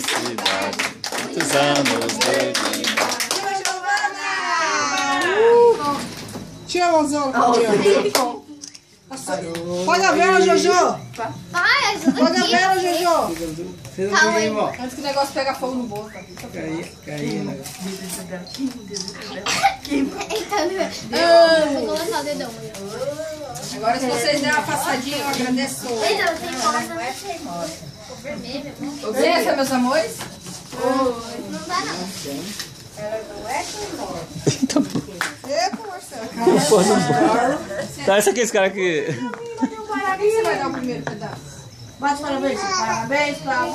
felicidade. Muitos anos de vida. Tira a mãozão pra ti. Pode a vela, Jojo. Pai, ajuda Pode a vela, Jojo. Calma aí. ó. Antes que o negócio pega fogo no bolso. Caí, caí, né? Ah, Vou colocar o dedão. aí, Agora, se vocês derem uma passadinha, eu agradeço. Então, tem coisa vermelha. né? Licença, meus amores. Não dá, não. Eita, Marcelo. Pô, não- Tá, esse aqui, esse cara. Quem você vai dar o primeiro pedaço? Bate parabéns. Parabéns pra